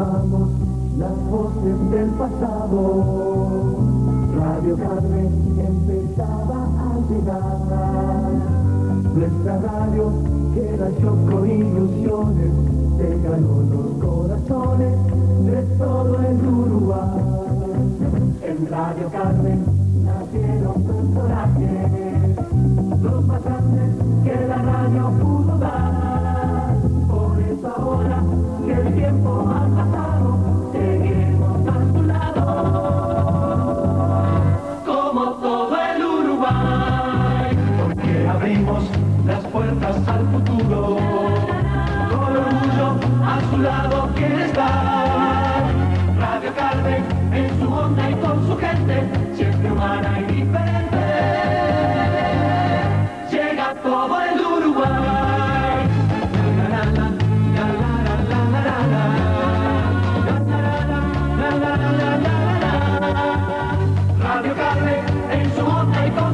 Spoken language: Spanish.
las voces del pasado. Radio Carmen empezaba a llegar. Nuestra radio que era yo con ilusiones, se ganó los corazones de todo el Uruguay. En Radio Carmen nacieron personajes, al futuro. Con orgullo a su lado quiere estar. Radio Carmen en su onda y con su gente, siempre humana y diferente. Llega todo el Uruguay. La, la, la, Radio Carmen en su onda y con